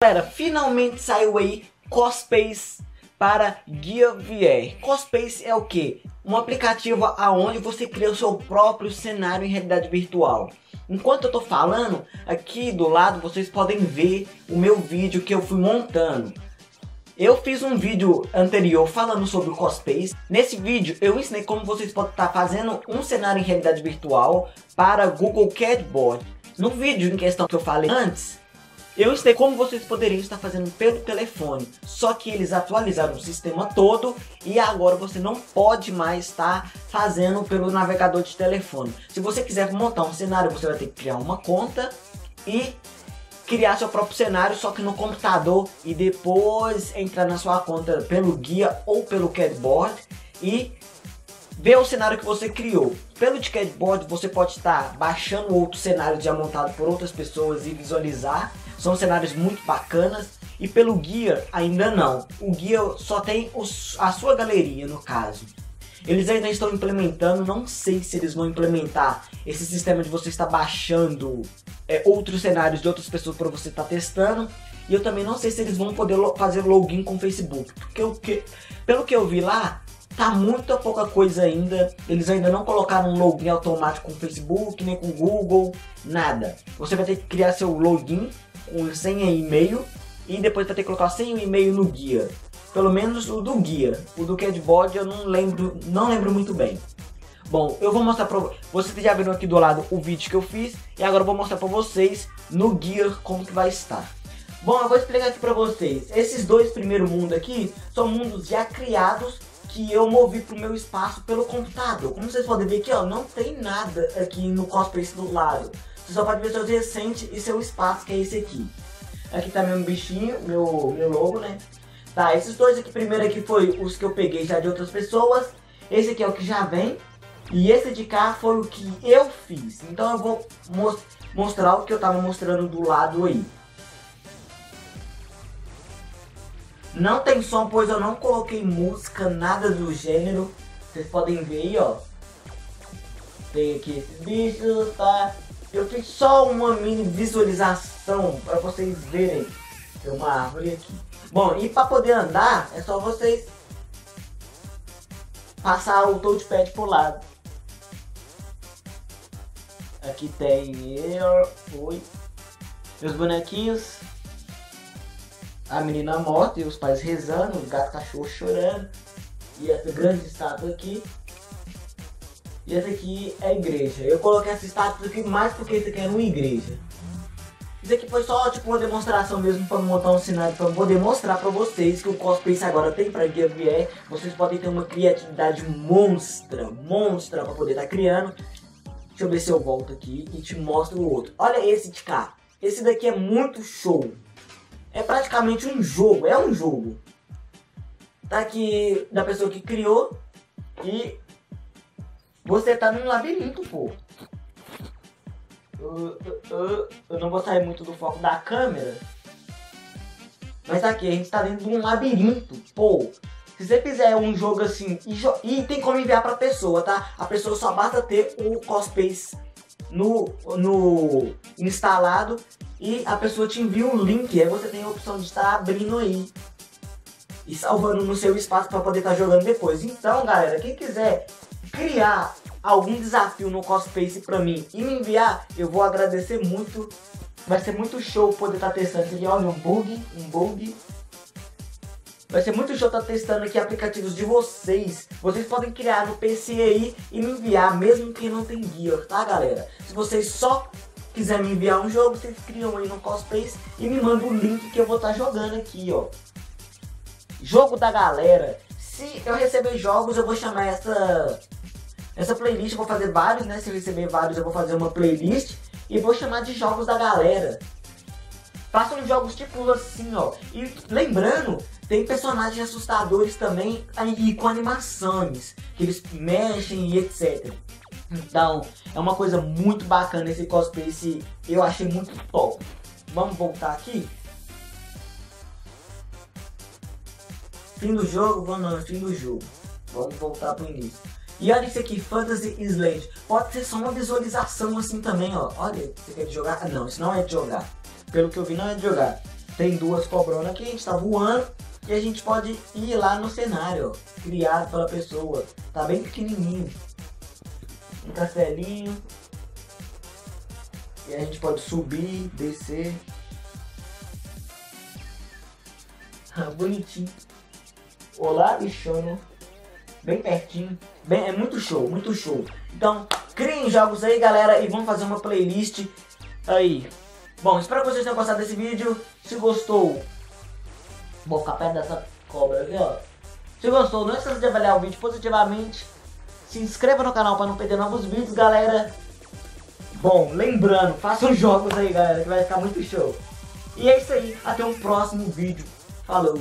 Galera, finalmente saiu aí Cospace para Gear VR. Cospace é o que? Um aplicativo aonde você cria o seu próprio cenário em realidade virtual. Enquanto eu tô falando, aqui do lado vocês podem ver o meu vídeo que eu fui montando. Eu fiz um vídeo anterior falando sobre o Cospace. Nesse vídeo eu ensinei como vocês podem estar fazendo um cenário em realidade virtual para Google Cardboard. No vídeo em questão que eu falei antes, eu ensinei como vocês poderiam estar fazendo pelo telefone, só que eles atualizaram o sistema todo e agora você não pode mais estar fazendo pelo navegador de telefone. Se você quiser montar um cenário, você vai ter que criar uma conta e criar seu próprio cenário, só que no computador e depois entrar na sua conta pelo guia ou pelo Cadboard e ver o cenário que você criou. Pelo Cadboard você pode estar baixando outro cenário já montado por outras pessoas e visualizar são cenários muito bacanas. E pelo guia, ainda não. O guia só tem os, a sua galeria, no caso. Eles ainda estão implementando, não sei se eles vão implementar esse sistema de você estar baixando é, outros cenários de outras pessoas para você estar testando. E eu também não sei se eles vão poder lo fazer login com o Facebook. Porque o que, pelo que eu vi lá, tá muito pouca coisa ainda. Eles ainda não colocaram um login automático com o Facebook, nem com o Google, nada. Você vai ter que criar seu login com senha e e-mail e depois vai ter que colocar senha e e-mail no guia. Pelo menos o do guia. O do Cadbot eu não lembro, não lembro muito bem. Bom, eu vou mostrar para vocês já viram aqui do lado o vídeo que eu fiz e agora eu vou mostrar para vocês no guia como que vai estar. Bom, eu vou explicar aqui para vocês. Esses dois primeiros mundos aqui são mundos já criados que eu movi para o meu espaço pelo computador. Como vocês podem ver aqui, ó, não tem nada aqui no cosplay do lado. Você só pode ver seus recentes e seu espaço, que é esse aqui. Aqui tá meu bichinho, meu, meu logo, né? Tá, esses dois aqui primeiro aqui foi os que eu peguei já de outras pessoas. Esse aqui é o que já vem. E esse de cá foi o que eu fiz. Então eu vou most mostrar o que eu tava mostrando do lado aí. Não tem som, pois eu não coloquei música, nada do gênero. Vocês podem ver aí, ó. Tem aqui esses bichos, tá? Eu fiz só uma mini visualização para vocês verem. Tem uma árvore aqui. Bom, e para poder andar, é só vocês passar o touchpad pro lado. Aqui tem eu, oi, meus bonequinhos, a menina morta e os pais rezando, o gato cachorro chorando, e essa grande estátua aqui. E essa aqui é a igreja. Eu coloquei essa estátua aqui mais porque isso aqui era uma igreja. Isso aqui foi só tipo uma demonstração mesmo para montar um cenário para poder mostrar para vocês que o Cospace agora tem para Gear VR. Vocês podem ter uma criatividade monstra, monstra para poder estar tá criando. Deixa eu ver se eu volto aqui e te mostro o outro. Olha esse de cá. Esse daqui é muito show. É praticamente um jogo, é um jogo. Tá aqui da pessoa que criou e você tá num labirinto, pô. Eu, eu, eu, não vou sair muito do foco da câmera. Mas aqui, a gente tá dentro de um labirinto, pô. Se você fizer um jogo assim, e, e tem como enviar pra pessoa, tá? A pessoa só basta ter o Cospace no, no instalado e a pessoa te envia um link, aí você tem a opção de estar abrindo aí e salvando no seu espaço para poder estar tá jogando depois. Então, galera, quem quiser criar algum desafio no Cospace pra mim e me enviar, eu vou agradecer muito. Vai ser muito show poder estar tá testando aqui. Olha, um bug, um bug. Vai ser muito show estar tá testando aqui aplicativos de vocês. Vocês podem criar no PC aí e me enviar, mesmo que não tem guia, tá galera? Se vocês só quiserem me enviar um jogo, vocês criam aí no Cospace e me mandam o link que eu vou estar tá jogando aqui, ó. Jogo da galera. Se eu receber jogos, eu vou chamar essa essa playlist eu vou fazer vários, né? Se eu receber vários, eu vou fazer uma playlist e vou chamar de jogos da galera. Façam jogos tipo assim, ó. E lembrando, tem personagens assustadores também aí com animações, que eles mexem e etc. Então, é uma coisa muito bacana esse cosplay, esse, eu achei muito top. Vamos voltar aqui? Fim do jogo? Vamos fim do jogo. Vamos voltar pro início. E olha isso aqui, Fantasy Island. Pode ser só uma visualização assim também, ó. Olha, você quer jogar? Ah, não, isso não é de jogar. Pelo que eu vi, não é de jogar. Tem duas cobronas aqui, a gente tá voando. E a gente pode ir lá no cenário, ó, criado pela pessoa. Tá bem pequenininho. Um castelinho. E a gente pode subir, descer. Ah, bonitinho. Olá, bichona. Bem pertinho. Bem, é muito show, muito show. Então, criem jogos aí, galera, e vamos fazer uma playlist aí. Bom, espero que vocês tenham gostado desse vídeo. Se gostou, vou ficar perto dessa cobra aqui, ó. Se gostou, não esqueça de avaliar o vídeo positivamente. Se inscreva no canal para não perder novos vídeos, galera. Bom, lembrando, façam jogos aí, galera, que vai ficar muito show. E é isso aí, até um próximo vídeo. Falou!